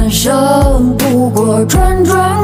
人生不过转转